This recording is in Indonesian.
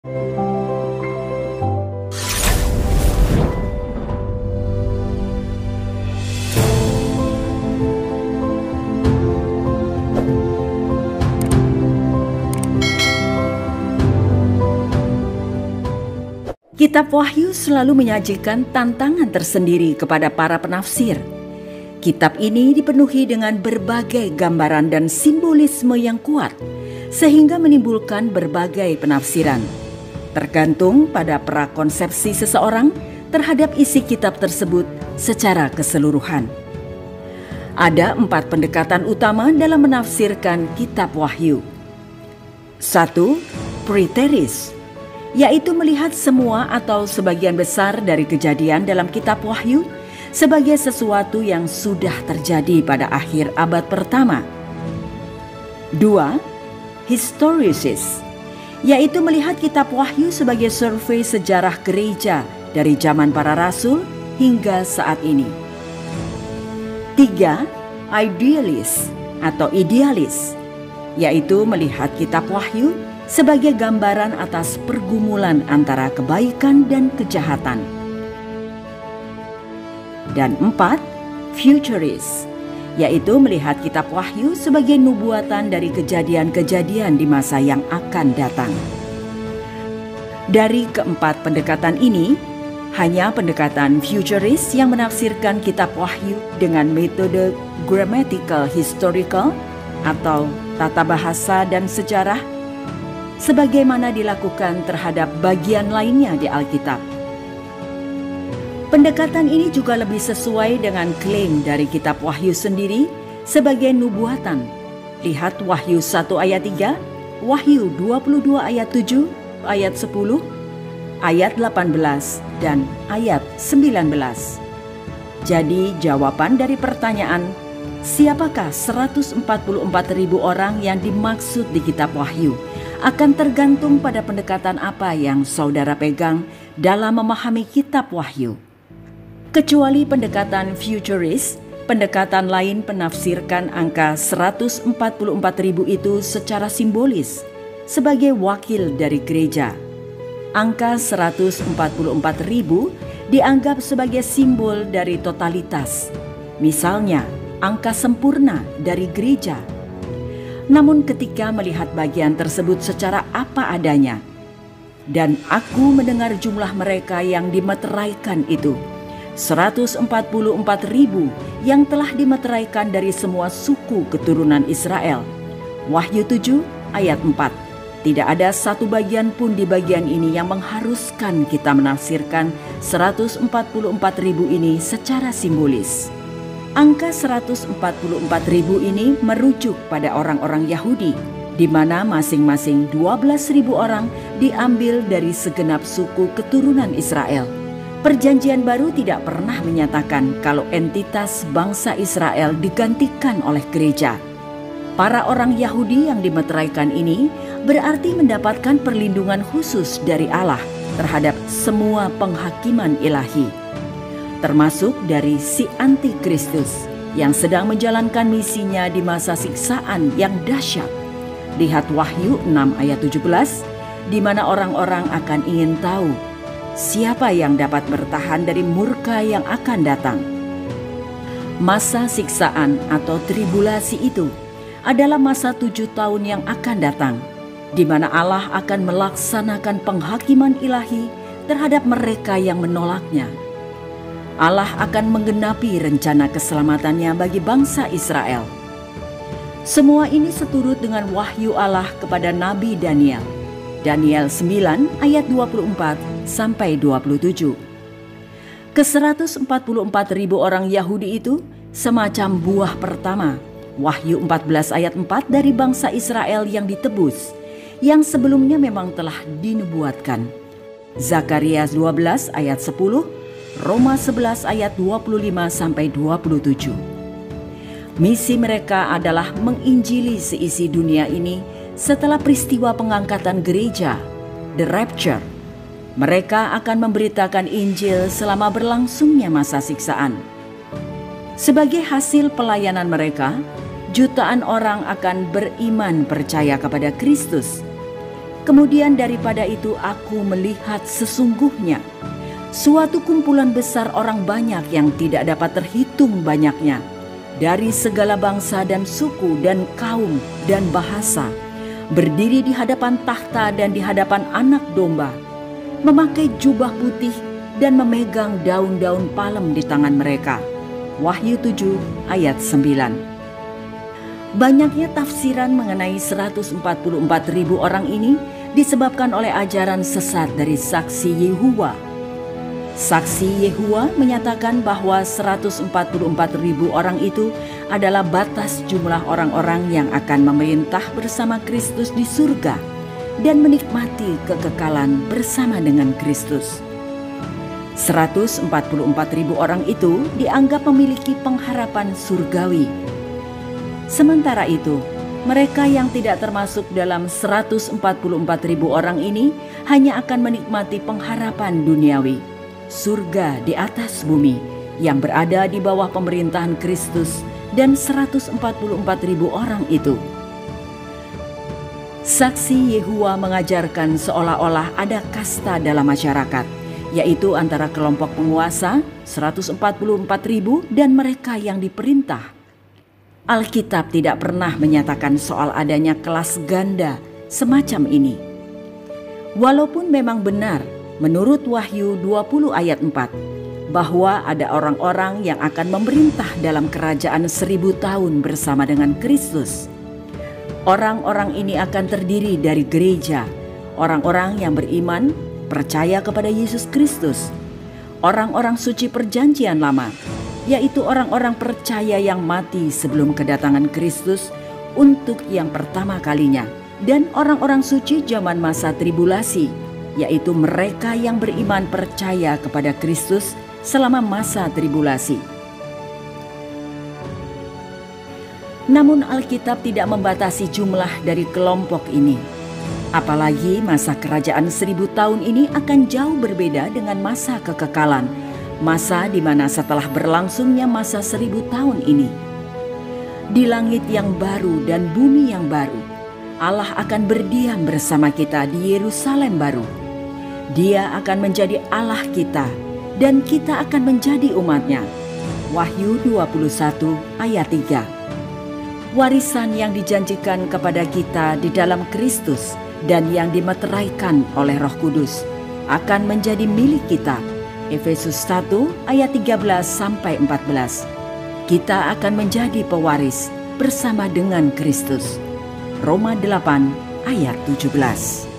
Kitab Wahyu selalu menyajikan tantangan tersendiri kepada para penafsir. Kitab ini dipenuhi dengan berbagai gambaran dan simbolisme yang kuat, sehingga menimbulkan berbagai penafsiran. Tergantung pada prakonsepsi seseorang terhadap isi kitab tersebut secara keseluruhan. Ada empat pendekatan utama dalam menafsirkan kitab Wahyu. Satu, preteris yaitu melihat semua atau sebagian besar dari kejadian dalam kitab Wahyu sebagai sesuatu yang sudah terjadi pada akhir abad pertama. Dua, historicis, yaitu melihat kitab Wahyu sebagai survei sejarah gereja dari zaman para rasul hingga saat ini. Tiga, idealis atau idealis, yaitu melihat kitab Wahyu sebagai gambaran atas pergumulan antara kebaikan dan kejahatan. Dan empat, futurist, yaitu melihat kitab Wahyu sebagai nubuatan dari kejadian-kejadian di masa yang akan datang. Dari keempat pendekatan ini, hanya pendekatan futurist yang menafsirkan kitab Wahyu dengan metode grammatical historical atau tata bahasa dan sejarah sebagaimana dilakukan terhadap bagian lainnya di Alkitab. Pendekatan ini juga lebih sesuai dengan klaim dari kitab Wahyu sendiri sebagai nubuatan. Lihat Wahyu 1 ayat 3, Wahyu 22 ayat 7, ayat 10, ayat 18, dan ayat 19. Jadi jawaban dari pertanyaan, siapakah 144 ribu orang yang dimaksud di kitab Wahyu? akan tergantung pada pendekatan apa yang saudara pegang dalam memahami kitab Wahyu. Kecuali pendekatan futurist, pendekatan lain penafsirkan angka 144 ribu itu secara simbolis sebagai wakil dari gereja. Angka 144 ribu dianggap sebagai simbol dari totalitas. Misalnya, angka sempurna dari gereja namun ketika melihat bagian tersebut secara apa adanya, dan aku mendengar jumlah mereka yang dimeteraikan itu, 144 ribu yang telah dimeteraikan dari semua suku keturunan Israel. Wahyu 7 ayat 4 Tidak ada satu bagian pun di bagian ini yang mengharuskan kita menafsirkan 144 ribu ini secara simbolis. Angka 144 ribu ini merujuk pada orang-orang Yahudi, di mana masing-masing 12 ribu orang diambil dari segenap suku keturunan Israel. Perjanjian baru tidak pernah menyatakan kalau entitas bangsa Israel digantikan oleh gereja. Para orang Yahudi yang dimeteraikan ini berarti mendapatkan perlindungan khusus dari Allah terhadap semua penghakiman ilahi termasuk dari si antikristus yang sedang menjalankan misinya di masa siksaan yang dahsyat. Lihat Wahyu 6 ayat 17, di mana orang-orang akan ingin tahu siapa yang dapat bertahan dari murka yang akan datang. Masa siksaan atau tribulasi itu adalah masa tujuh tahun yang akan datang, di mana Allah akan melaksanakan penghakiman ilahi terhadap mereka yang menolaknya Allah akan menggenapi rencana keselamatannya bagi bangsa Israel. Semua ini seturut dengan wahyu Allah kepada Nabi Daniel. Daniel 9 ayat 24 sampai 27. Ke 144 ribu orang Yahudi itu semacam buah pertama. Wahyu 14 ayat 4 dari bangsa Israel yang ditebus, yang sebelumnya memang telah dinubuatkan. Zakaria 12 ayat 10 Roma 11 ayat 25 sampai 27. Misi mereka adalah menginjili seisi dunia ini setelah peristiwa pengangkatan gereja, the rapture. Mereka akan memberitakan Injil selama berlangsungnya masa siksaan. Sebagai hasil pelayanan mereka, jutaan orang akan beriman percaya kepada Kristus. Kemudian daripada itu aku melihat sesungguhnya suatu kumpulan besar orang banyak yang tidak dapat terhitung banyaknya dari segala bangsa dan suku dan kaum dan bahasa berdiri di hadapan tahta dan di hadapan anak domba memakai jubah putih dan memegang daun-daun palem di tangan mereka. Wahyu 7 ayat 9 Banyaknya tafsiran mengenai 144 ribu orang ini disebabkan oleh ajaran sesat dari saksi Yehua. Saksi Yehua menyatakan bahwa 144 ribu orang itu adalah batas jumlah orang-orang yang akan memerintah bersama Kristus di surga dan menikmati kekekalan bersama dengan Kristus. 144 ribu orang itu dianggap memiliki pengharapan surgawi. Sementara itu, mereka yang tidak termasuk dalam 144 ribu orang ini hanya akan menikmati pengharapan duniawi, surga di atas bumi yang berada di bawah pemerintahan Kristus dan 144 ribu orang itu. Saksi Yehua mengajarkan seolah-olah ada kasta dalam masyarakat, yaitu antara kelompok penguasa 144 ribu dan mereka yang diperintah Alkitab tidak pernah menyatakan soal adanya kelas ganda semacam ini. Walaupun memang benar menurut Wahyu 20 ayat 4 bahwa ada orang-orang yang akan memerintah dalam kerajaan seribu tahun bersama dengan Kristus. Orang-orang ini akan terdiri dari gereja, orang-orang yang beriman, percaya kepada Yesus Kristus, orang-orang suci perjanjian lama, yaitu orang-orang percaya yang mati sebelum kedatangan Kristus untuk yang pertama kalinya, dan orang-orang suci zaman masa tribulasi, yaitu mereka yang beriman percaya kepada Kristus selama masa tribulasi. Namun, Alkitab tidak membatasi jumlah dari kelompok ini. Apalagi masa kerajaan seribu tahun ini akan jauh berbeda dengan masa kekekalan masa di mana setelah berlangsungnya masa seribu tahun ini, di langit yang baru dan bumi yang baru, Allah akan berdiam bersama kita di Yerusalem baru. Dia akan menjadi Allah kita dan kita akan menjadi umatnya. Wahyu 21 ayat 3 Warisan yang dijanjikan kepada kita di dalam Kristus dan yang dimeteraikan oleh roh kudus akan menjadi milik kita Efesus 1 ayat 13 sampai 14. Kita akan menjadi pewaris bersama dengan Kristus. Roma 8 ayat 17.